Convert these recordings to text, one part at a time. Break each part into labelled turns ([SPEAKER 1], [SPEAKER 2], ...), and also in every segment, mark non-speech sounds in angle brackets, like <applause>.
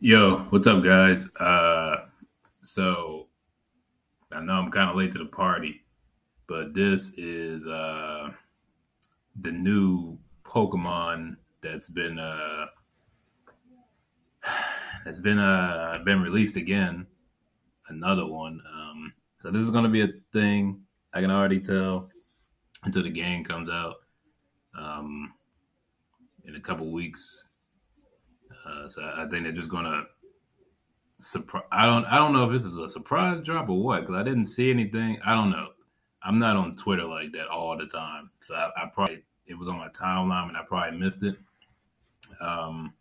[SPEAKER 1] Yo, what's up, guys? Uh, so I know I'm kind of late to the party, but this is uh the new Pokemon that's been uh <sighs> that's been uh been released again. Another one. Um, so this is gonna be a thing. I can already tell until the game comes out um in a couple weeks. Uh, so I think they're just gonna surprise. I don't. I don't know if this is a surprise drop or what because I didn't see anything. I don't know. I'm not on Twitter like that all the time, so I, I probably it was on my timeline and I probably missed it. Um,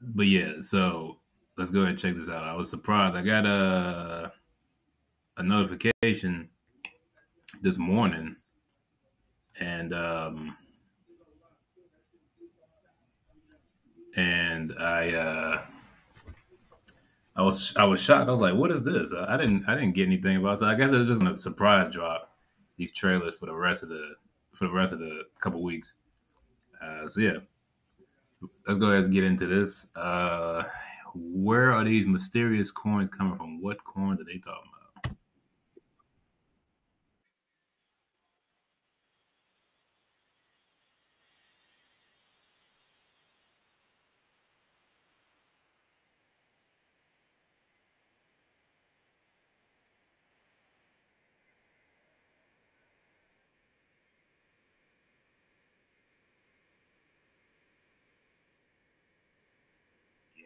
[SPEAKER 1] but yeah, so let's go ahead and check this out. I was surprised. I got a a notification this morning, and um, and I uh, I was I was shocked. I was like, "What is this?" I didn't I didn't get anything about it. So I guess they're just gonna surprise drop these trailers for the rest of the for the rest of the couple weeks. Uh, so yeah, let's go ahead and get into this. Uh, where are these mysterious coins coming from? What coins are they talking about?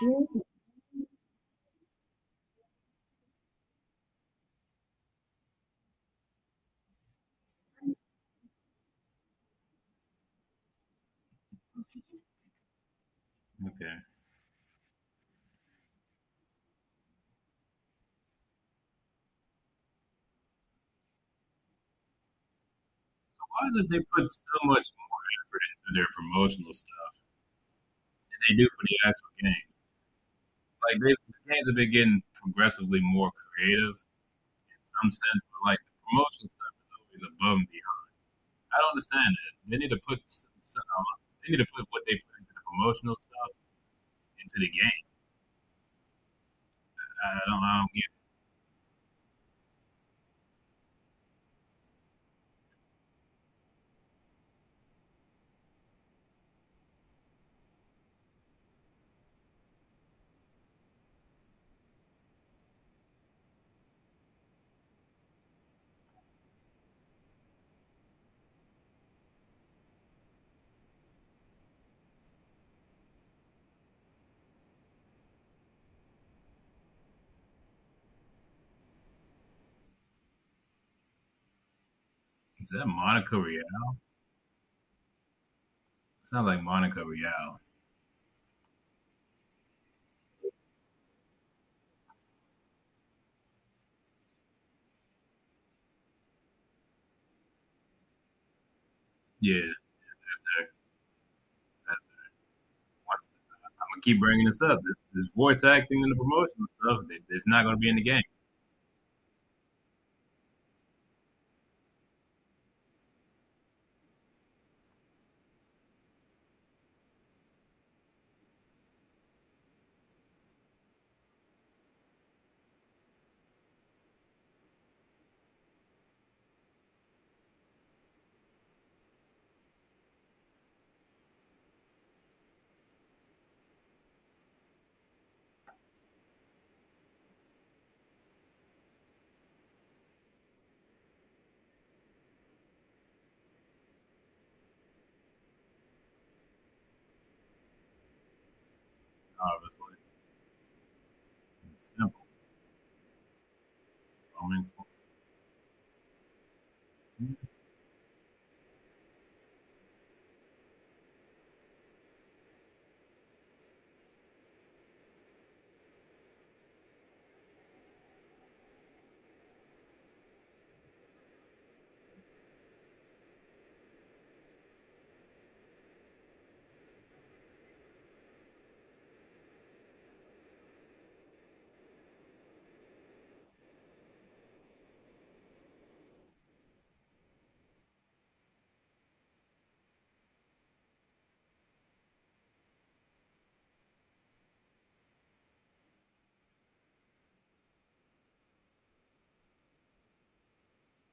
[SPEAKER 1] Huh. Okay. Why is it they put so much more effort into their promotional stuff than they do for the actual game? Like they, the games have been getting progressively more creative in some sense, but like the promotional stuff is always above and beyond. I don't understand that. They need to put some, some, uh, they need to put what they put into the promotional stuff into the game. I don't I don't get it. Is that Monica Rial? Sounds like Monica Rial. Yeah, that's her. That's her. I'm gonna keep bringing this up. This, this voice acting and the promotional stuff, it- it's not gonna be in the game. Obviously. It's simple. Roaming form.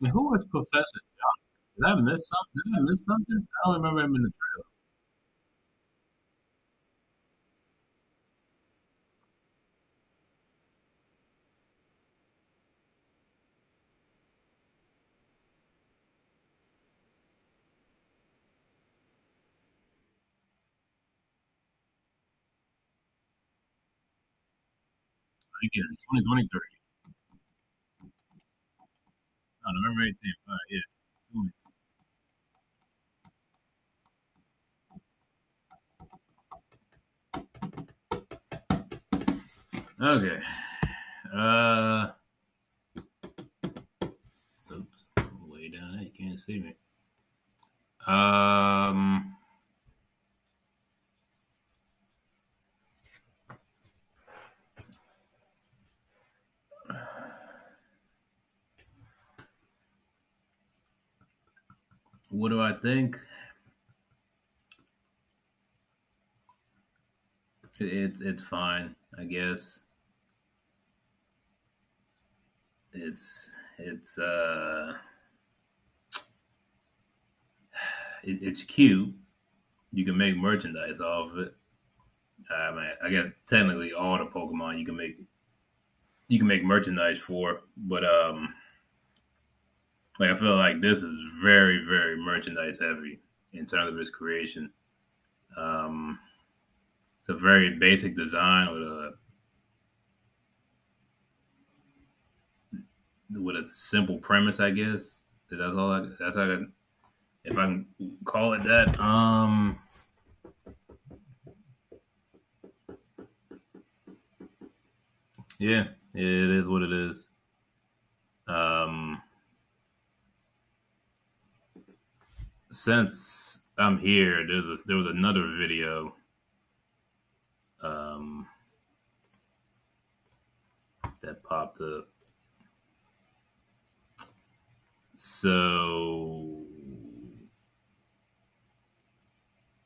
[SPEAKER 1] And who was Professor Jock? Did I miss something? Did I miss something? I don't remember him in the trailer. Again, 2023. Oh, November 18th. All right, yeah. Okay. Uh. Oops. Way down. You can't see me. Um. What do I think? It's it's fine, I guess. It's it's uh it, it's cute. You can make merchandise off of it. I mean, I guess technically all the Pokemon you can make you can make merchandise for, but um, like I feel like this is very very merchandise heavy in terms of its creation. Um, it's a very basic design with a with a simple premise, I guess. That's all. I, that's how I, if I can call it that. Um, yeah, it is what it is. Um, since I'm here, there was another video. Um, that popped up. So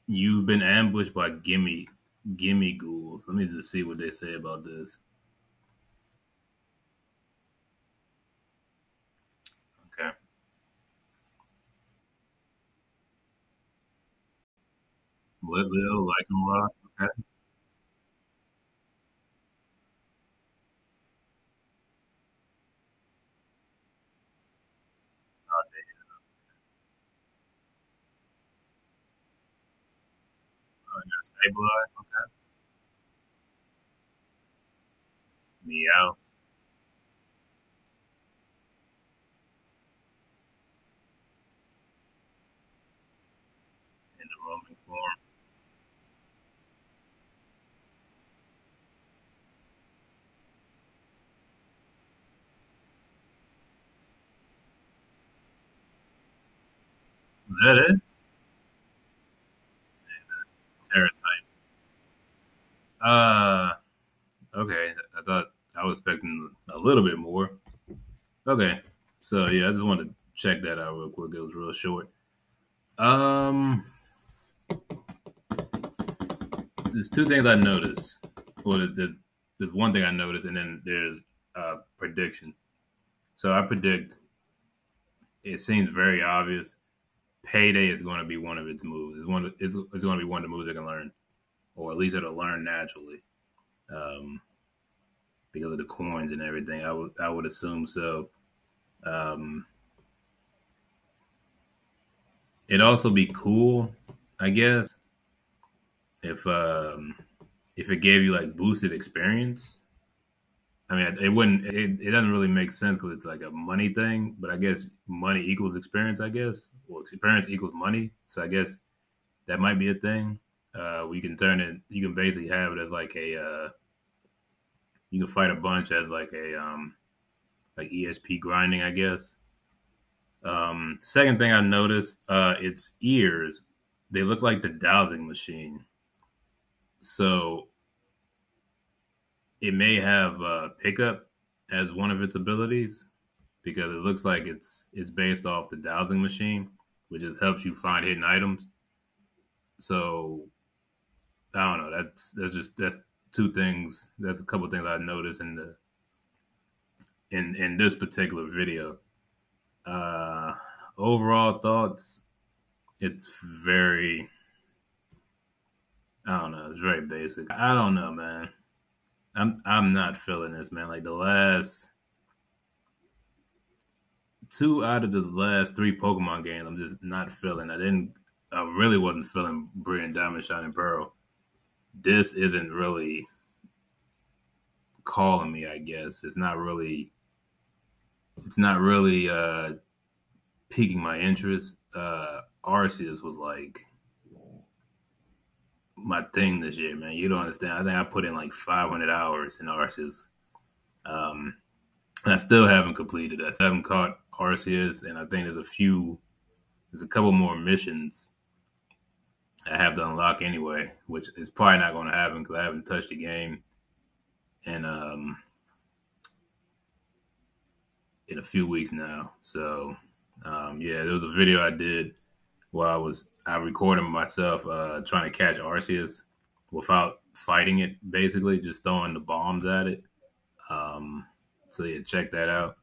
[SPEAKER 1] you've been ambushed by gimme Gimmighouls. Let me just see what they say about this. Woodville, Lycanroc. Okay. Oh, yeah, Stabilize. Okay. Meow in the roaming form. Is that it? Tera Type. Uh, okay. I thought I was expecting a little bit more. Okay. So yeah, I just wanted to check that out real quick. It was real short. Um, there's two things I noticed. Well, there's there's one thing I noticed, and then there's a prediction. So I predict it seems very obvious. Pay Day is going to be one of its moves. It's one. It's going to be one of the moves it can learn, or at least it'll learn naturally, um, because of the coins and everything. I would I would assume so. Um, it'd also be cool, I guess, if um, if it gave you like boosted experience, I mean, it wouldn't. It, it doesn't really make sense because it's like a money thing. But I guess money equals experience. I guess well, experience equals money. So I guess that might be a thing. Uh, we can turn it. You can basically have it as like a. Uh, you can fight a bunch as like a um, like EXP grinding, I guess. Um, second thing I noticed, uh, its ears, they look like the dowsing machine. So it may have uh, pickup as one of its abilities because it looks like it's it's based off the dowsing machine, which just helps you find hidden items. So I don't know. That's that's just that's two things. That's a couple things I noticed in the in in this particular video. Uh, overall thoughts, it's very. I don't know. It's very basic. I don't know, man. I'm I'm not feeling this, man. Like the last two out of the last three Pokemon games, I'm just not feeling. I didn't. I really wasn't feeling Brilliant Diamond, Shining Pearl. This isn't really calling me. I guess it's not really. It's not really uh piquing my interest. Uh Arceus was like my thing this year, man. You don't understand. I think I put in like 500 hours in Arceus. Um, I still haven't completed. I haven't caught Arceus, and I think there's a few, there's a couple more missions I have to unlock anyway, which is probably not going to happen because I haven't touched the game in um in a few weeks now. So um, yeah, there was a video I did while I was I recorded myself uh, trying to catch Arceus without fighting it, basically just throwing the bombs at it. Um, so yeah, check that out.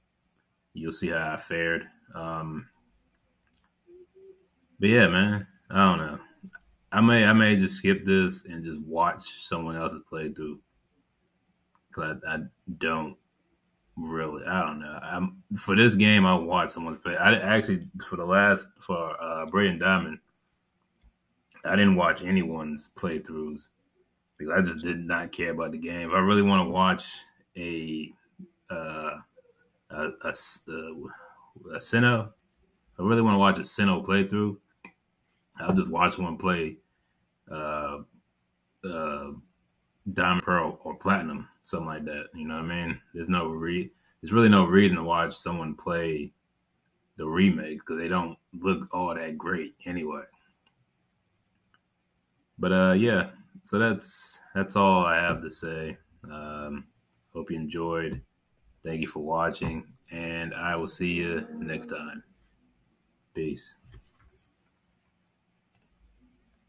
[SPEAKER 1] You'll see how I fared. Um, but yeah, man, I don't know. I may I may just skip this and just watch someone else's playthrough because I, I don't really. I don't know. I'm for this game. I watched someone's play. I actually for the last for uh, Brilliant Diamond. I didn't watch anyone's playthroughs because I just did not care about the game. If I really want to watch a uh, a, a, a, a Sinnoh, I really want to watch a Sinnoh playthrough. I'll just watch one play uh, uh, Diamond Pearl or Platinum something like that. You know what I mean? There's no re there's really no reason to watch someone play the remake because they don't look all that great anyway. But uh yeah, so that's that's all I have to say. Um hope you enjoyed. Thank you for watching and I will see you next time. Peace.